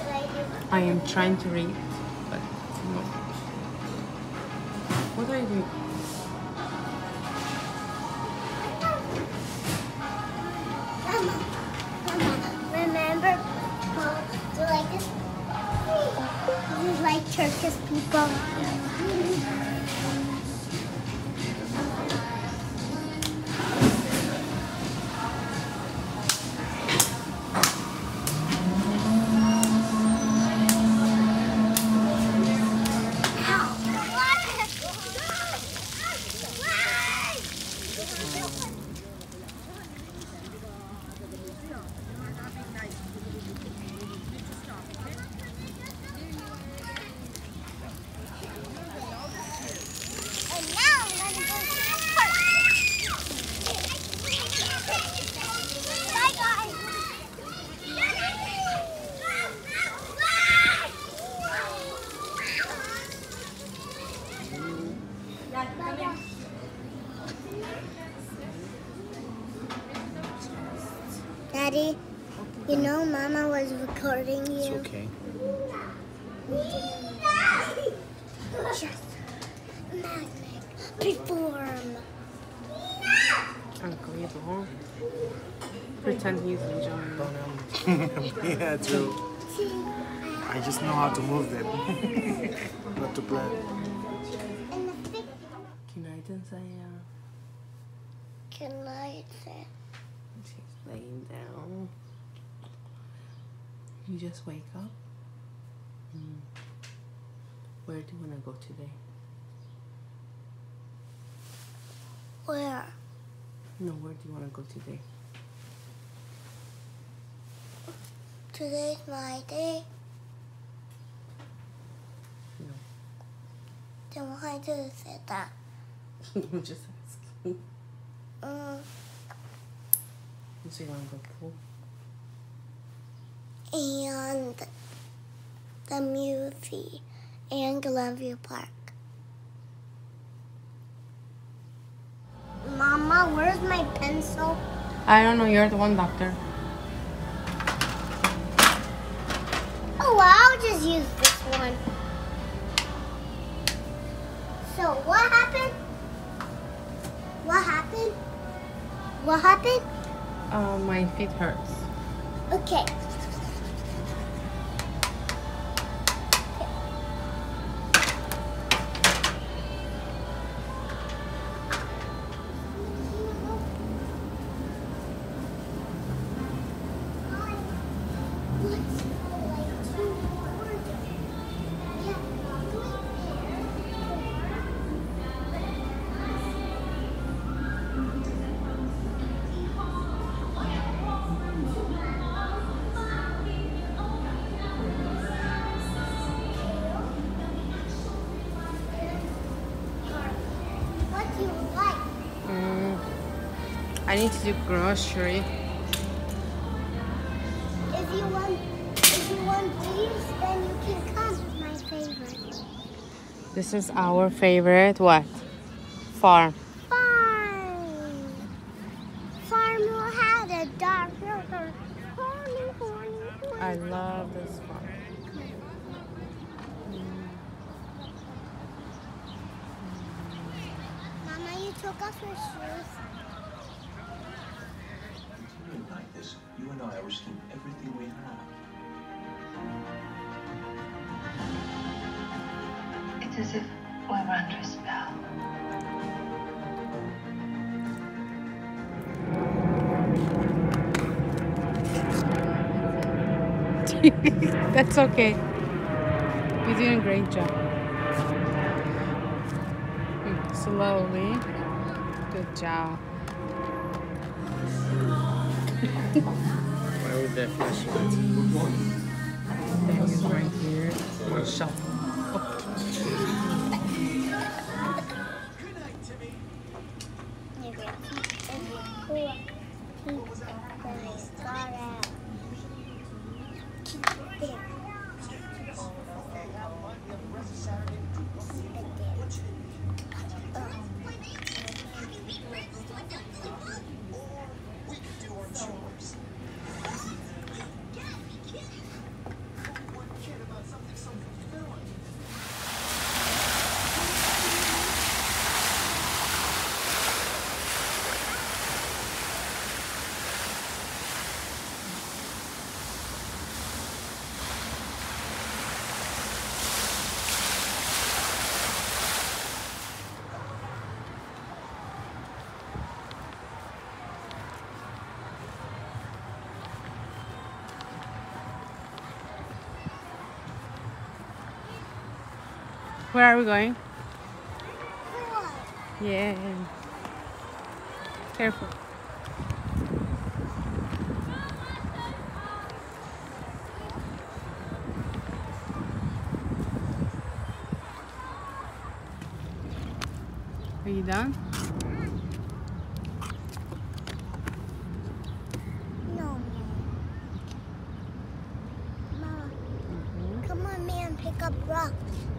I do? Am trying to read, but no. What are you doing? Mama, Mama, remember uh, do like this? This is like Turkish people. Mama was recording you. It's okay. Just magnet perform. Uncle Pretend he's enjoying. it. yeah, true. I just know how to move them. Not to plan. And the big Günaydın Zaya. can light it. Uh, she's laying down. You just wake up. Hmm. Where do you want to go today? Where? No, where do you want to go today? Today's my day. No. Then why did you say that? I'm just asking. Mm, So you want to go pool? And the movie and Glenview Park. Mama, where's my pencil? I don't know. You're the one, doctor. Oh, well, I'll just use this one. So, what happened? What happened? What happened? Uh, my feet hurts. Okay. I need to do grocery. If you want, if you want these, then you can come. My favorite. This is our favorite what? Farm. Farm. Farm a doctor. Horny, horny, horny. I love this farm. Mama, you took off your shoes. You and I are risking everything we have. It's as if we were under a spell. That's okay. You're doing a great job. Mm, Slowly. Good job. That flashlight? Thing is right here. Where are we going? Yeah. Careful. Are you done?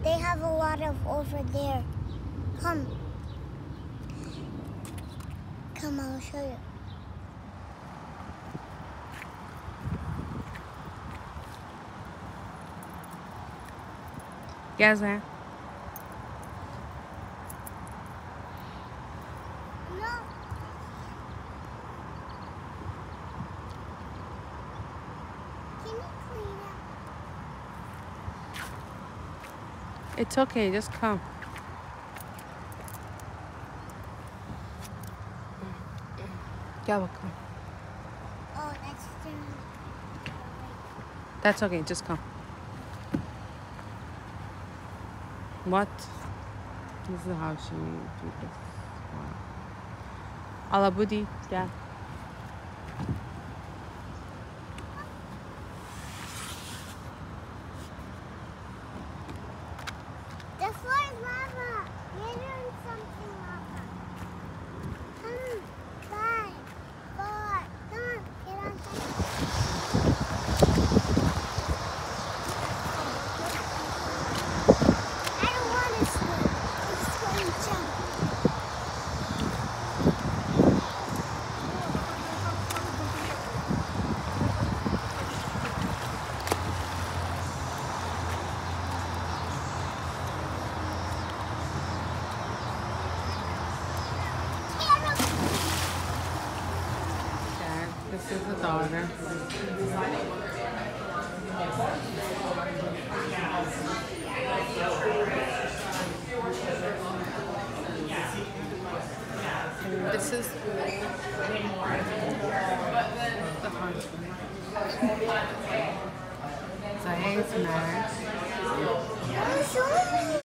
They have a lot of over there. Come. Come, I'll show you. Gaza. No. Can you clean up? It's okay, just come. Gaba, come. Oh, that's still. That's okay, just come. What? This is how she do this. Wow. Alabudi, yeah. The floor is lava. You're doing something lava. Come, five, four, come, get on top. I don't want to swim. I just want to jump. Dad, this is